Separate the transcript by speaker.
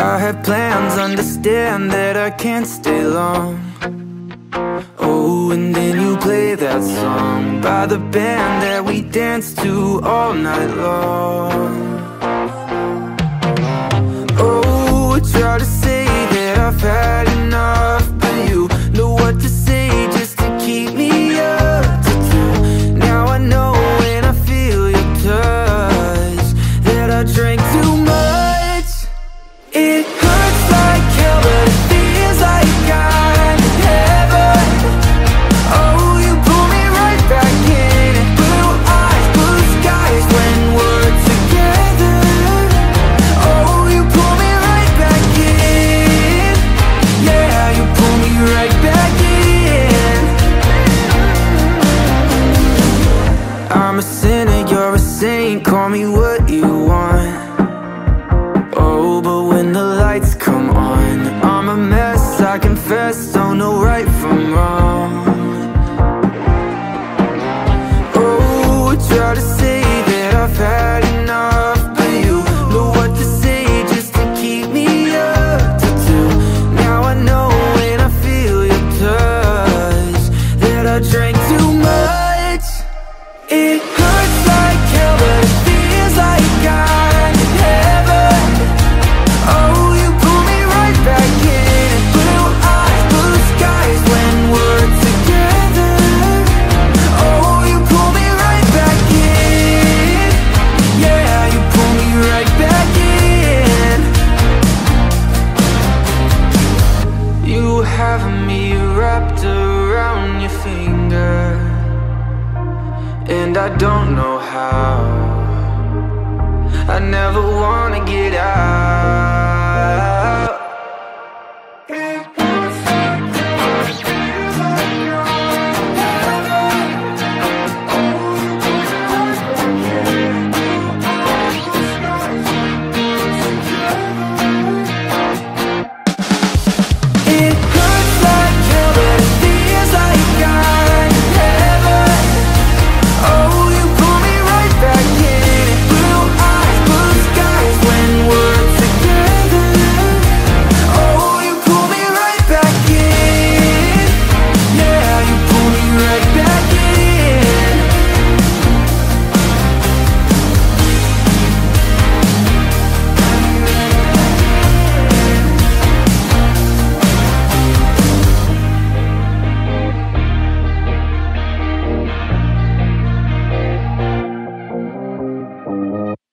Speaker 1: I have plans, understand that I can't stay long. Oh, and then you play that song By the band that we danced to all night long. have me wrapped around your finger. And I don't know how. I never wanna get out.